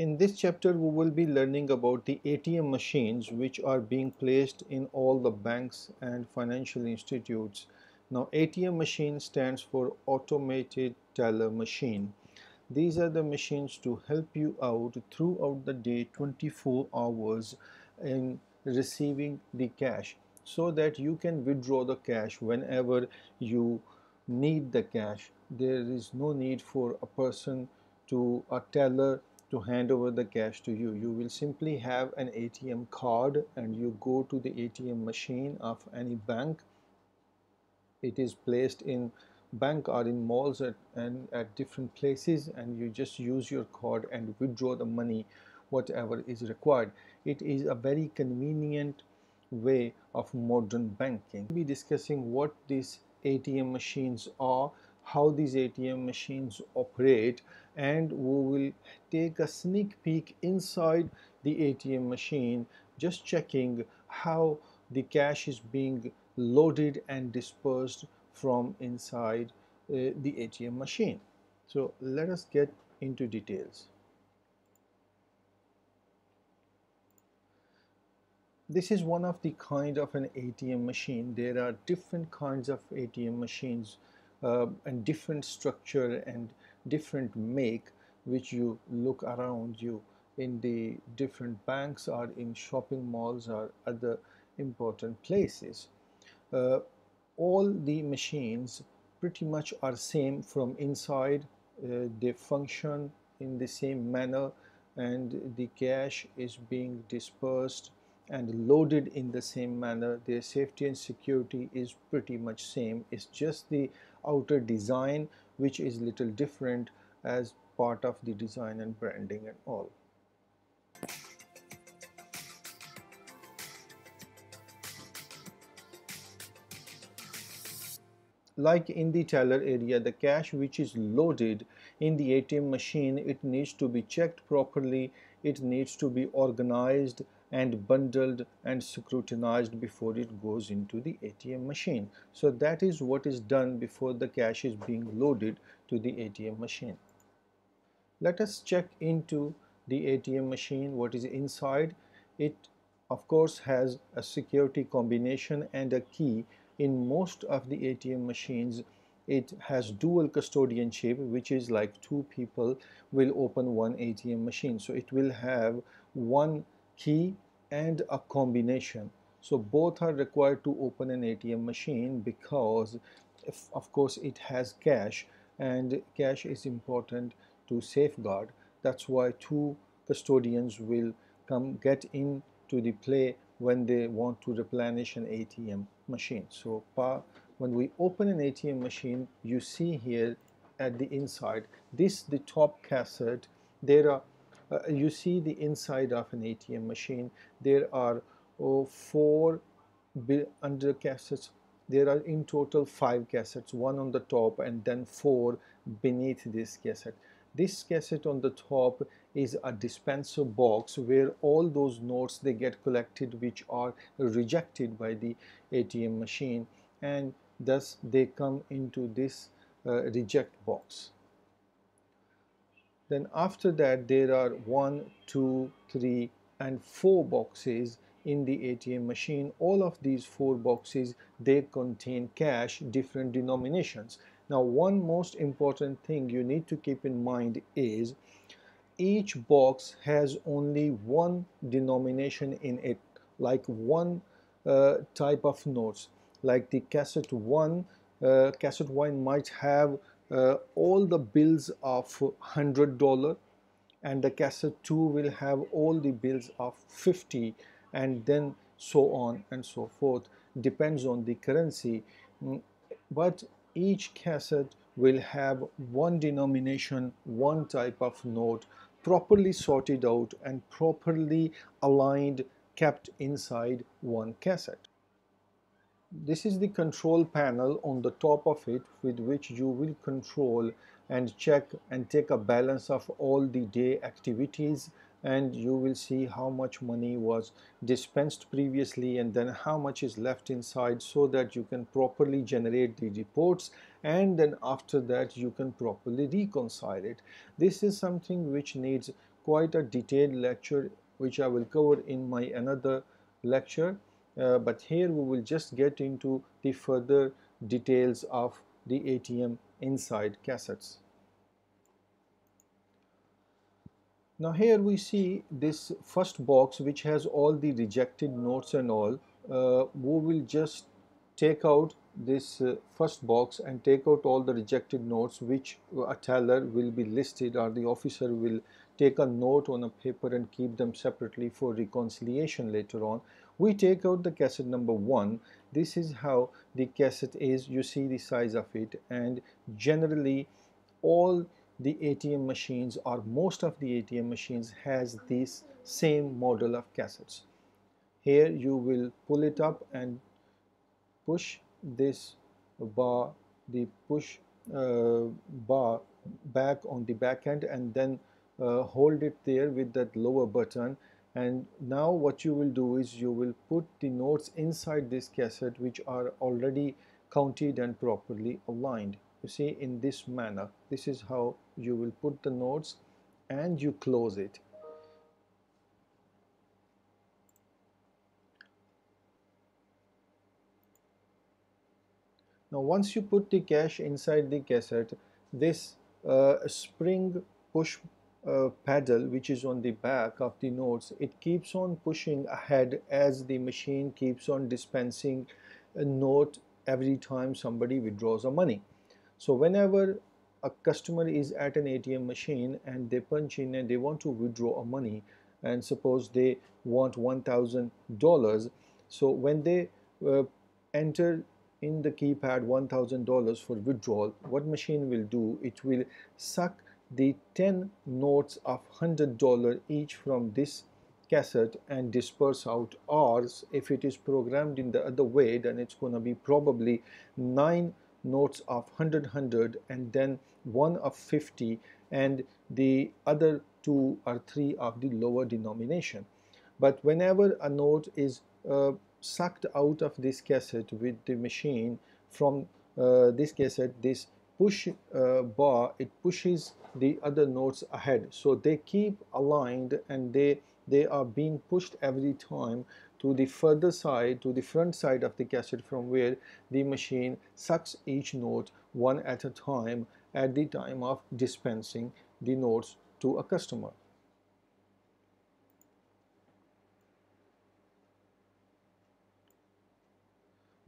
In this chapter, we will be learning about the ATM machines which are being placed in all the banks and financial institutes. Now, ATM machine stands for Automated Teller Machine. These are the machines to help you out throughout the day 24 hours in receiving the cash so that you can withdraw the cash whenever you need the cash. There is no need for a person to a teller to hand over the cash to you. You will simply have an ATM card and you go to the ATM machine of any bank. It is placed in bank or in malls at, and at different places and you just use your card and withdraw the money whatever is required. It is a very convenient way of modern banking. We'll be discussing what these ATM machines are, how these ATM machines operate and we will take a sneak peek inside the ATM machine just checking how the cash is being loaded and dispersed from inside uh, the ATM machine. So let us get into details. This is one of the kind of an ATM machine. There are different kinds of ATM machines uh, and different structure and different make which you look around you in the different banks or in shopping malls or other important places. Uh, all the machines pretty much are same from inside uh, they function in the same manner and the cash is being dispersed and loaded in the same manner their safety and security is pretty much same it's just the outer design which is little different as part of the design and branding and all. Like in the teller area, the cash which is loaded in the ATM machine, it needs to be checked properly, it needs to be organized and bundled and scrutinized before it goes into the ATM machine. So that is what is done before the cash is being loaded to the ATM machine. Let us check into the ATM machine what is inside. It of course has a security combination and a key. In most of the ATM machines it has dual custodianship which is like two people will open one ATM machine. So it will have one key and a combination. So both are required to open an ATM machine because if, of course it has cash and cash is important to safeguard. That's why two custodians will come get into the play when they want to replenish an ATM machine. So when we open an ATM machine you see here at the inside this the top cassette there are uh, you see the inside of an ATM machine. There are oh, four under cassettes. There are in total five cassettes one on the top and then four beneath this cassette. This cassette on the top is a dispenser box where all those notes they get collected which are rejected by the ATM machine and thus they come into this uh, reject box then after that there are one two three and four boxes in the ATM machine. All of these four boxes they contain cash different denominations. Now one most important thing you need to keep in mind is each box has only one denomination in it like one uh, type of notes. Like the cassette 1 uh, cassette 1 might have uh, all the bills of $100 and the cassette 2 will have all the bills of 50 and then so on and so forth. Depends on the currency. Mm, but each cassette will have one denomination one type of note properly sorted out and properly aligned kept inside one cassette this is the control panel on the top of it with which you will control and check and take a balance of all the day activities and you will see how much money was dispensed previously and then how much is left inside so that you can properly generate the reports and then after that you can properly reconcile it. This is something which needs quite a detailed lecture which I will cover in my another lecture uh, but here we will just get into the further details of the ATM inside cassettes. Now here we see this first box which has all the rejected notes and all. Uh, we will just take out this uh, first box and take out all the rejected notes which a teller will be listed or the officer will take a note on a paper and keep them separately for reconciliation later on. We take out the cassette number one. This is how the cassette is. You see the size of it and generally all the ATM machines or most of the ATM machines has this same model of cassettes. Here you will pull it up and push this bar, the push uh, bar back on the back end and then uh, hold it there with that lower button and now what you will do is you will put the notes inside this cassette which are already counted and properly aligned. You see in this manner this is how you will put the notes and you close it. Now once you put the cash inside the cassette this uh, spring push uh, paddle which is on the back of the notes it keeps on pushing ahead as the machine keeps on dispensing a note every time somebody withdraws a money. So whenever a customer is at an ATM machine and they punch in and they want to withdraw a money and suppose they want $1,000 so when they uh, enter in the keypad $1,000 for withdrawal what machine will do? It will suck the 10 notes of $100 each from this cassette and disperse out or if it is programmed in the other way then it's going to be probably 9 notes of 100 100 and then one of 50 and the other two or three of the lower denomination. But whenever a note is uh, sucked out of this cassette with the machine from uh, this cassette this push uh, bar it pushes the other notes ahead. So they keep aligned and they they are being pushed every time to the further side to the front side of the cassette from where the machine sucks each note one at a time at the time of dispensing the notes to a customer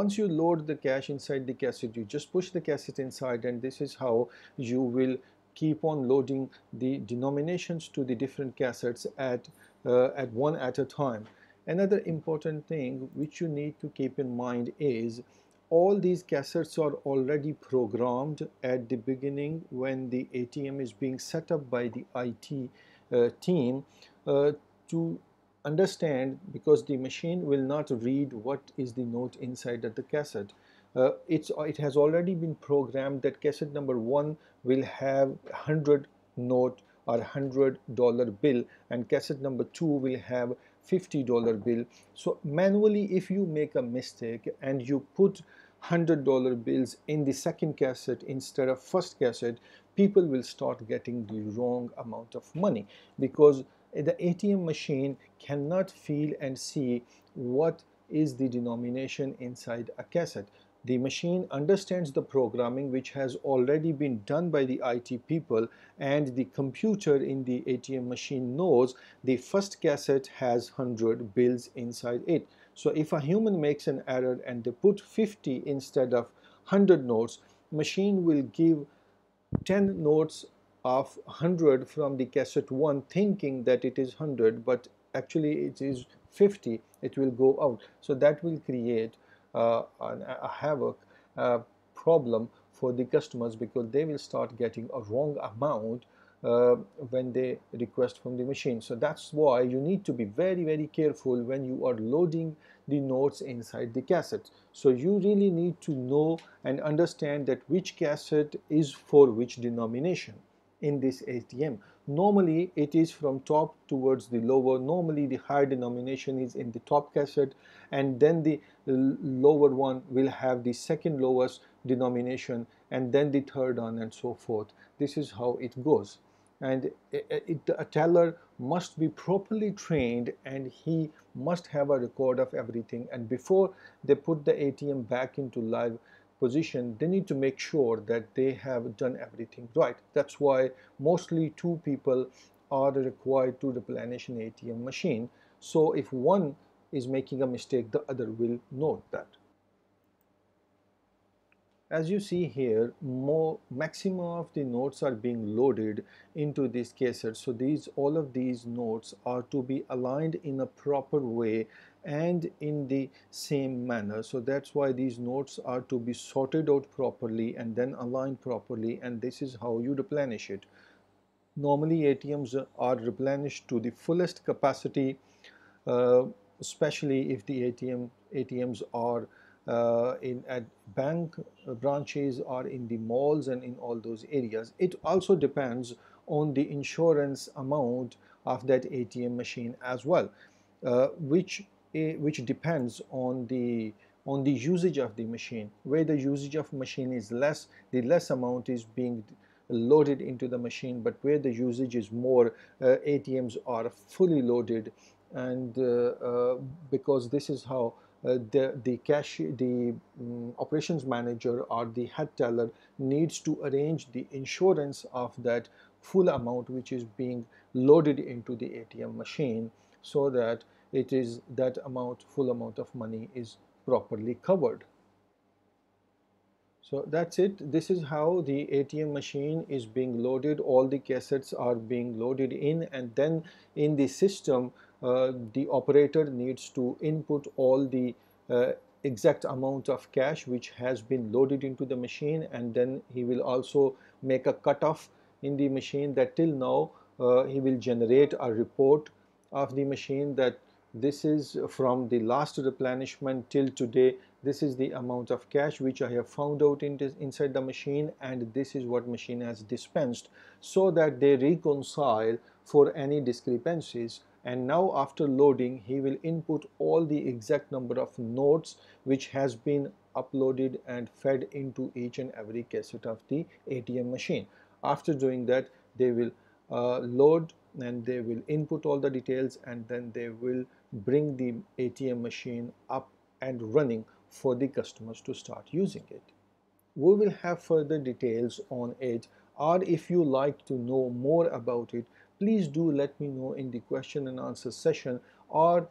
once you load the cash inside the cassette you just push the cassette inside and this is how you will keep on loading the denominations to the different cassettes at uh, at one at a time. Another important thing which you need to keep in mind is all these cassettes are already programmed at the beginning when the ATM is being set up by the IT uh, team uh, to understand because the machine will not read what is the note inside of the cassette. Uh, it's it has already been programmed that cassette number one will have 100 note or 100 dollar bill and cassette number two will have 50 dollar bill. So manually if you make a mistake and you put 100 dollar bills in the second cassette instead of first cassette people will start getting the wrong amount of money because the ATM machine cannot feel and see what is the denomination inside a cassette the machine understands the programming which has already been done by the IT people and the computer in the ATM machine knows the first cassette has 100 bills inside it. So if a human makes an error and they put 50 instead of 100 notes, machine will give 10 notes of 100 from the cassette 1 thinking that it is 100 but actually it is 50 it will go out. So that will create uh, a havoc uh, problem for the customers because they will start getting a wrong amount uh, when they request from the machine. So that's why you need to be very very careful when you are loading the notes inside the cassette. So you really need to know and understand that which cassette is for which denomination in this ATM. Normally it is from top towards the lower. Normally the higher denomination is in the top cassette and then the lower one will have the second lowest denomination and then the third one and so forth. This is how it goes. And a teller must be properly trained and he must have a record of everything. And before they put the ATM back into live position they need to make sure that they have done everything right. That's why mostly two people are required to replenish an ATM machine. So if one is making a mistake the other will note that as you see here more maximum of the notes are being loaded into these cases. So these all of these notes are to be aligned in a proper way and in the same manner. So that's why these notes are to be sorted out properly and then aligned properly and this is how you replenish it. Normally ATMs are replenished to the fullest capacity uh, especially if the ATM ATMs are uh, in at bank branches or in the malls and in all those areas. It also depends on the insurance amount of that ATM machine as well, uh, which uh, which depends on the on the usage of the machine. Where the usage of machine is less, the less amount is being loaded into the machine but where the usage is more uh, ATMs are fully loaded and uh, uh, because this is how the the cash the um, operations manager or the head teller needs to arrange the insurance of that full amount which is being loaded into the ATM machine so that it is that amount full amount of money is properly covered. So that's it. This is how the ATM machine is being loaded. All the cassettes are being loaded in and then in the system uh, the operator needs to input all the uh, exact amount of cash which has been loaded into the machine and then he will also make a cutoff in the machine that till now uh, he will generate a report of the machine that this is from the last replenishment till today. This is the amount of cash which I have found out in this, inside the machine and this is what machine has dispensed so that they reconcile for any discrepancies and now after loading he will input all the exact number of notes which has been uploaded and fed into each and every cassette of the ATM machine after doing that they will uh, load and they will input all the details and then they will bring the ATM machine up and running for the customers to start using it. We will have further details on it or if you like to know more about it please do let me know in the question and answer session or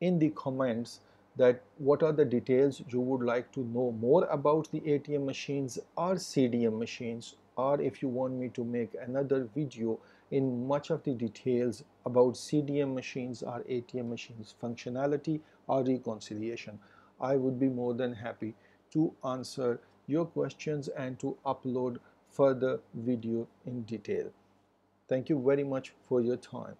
in the comments that what are the details you would like to know more about the ATM machines or CDM machines or if you want me to make another video in much of the details about CDM machines or ATM machines functionality or reconciliation. I would be more than happy to answer your questions and to upload further video in detail. Thank you very much for your time.